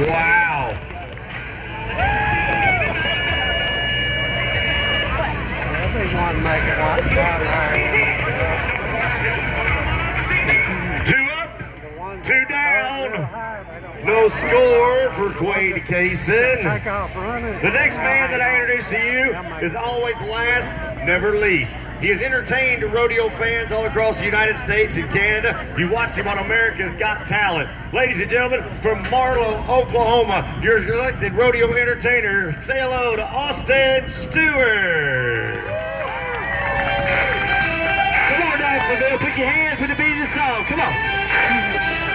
Wow. Two No score for Quade Kaysen. The next man that I introduce to you is always last, never least. He has entertained rodeo fans all across the United States and Canada. You watched him on America's Got Talent. Ladies and gentlemen, from Marlow, Oklahoma, your elected rodeo entertainer, say hello to Austin Stewart. Come on, Jacksonville, put your hands with the beat of the song. Come on.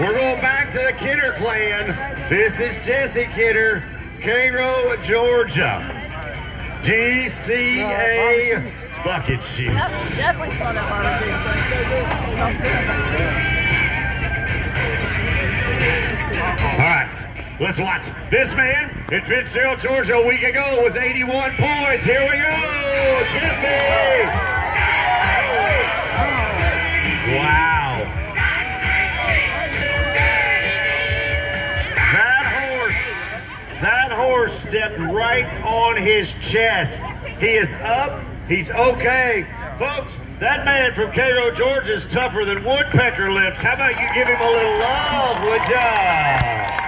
We're going back to the Kidder clan. This is Jesse Kidder, Cairo, Georgia. GCA Bucket barbecue. All right, let's watch. This man in Fitzgerald, Georgia, a week ago was 81 points. Here we go, Jesse. Stepped right on his chest. He is up. He's okay. Folks, that man from Cairo, Georgia is tougher than woodpecker lips. How about you give him a little love, would ya?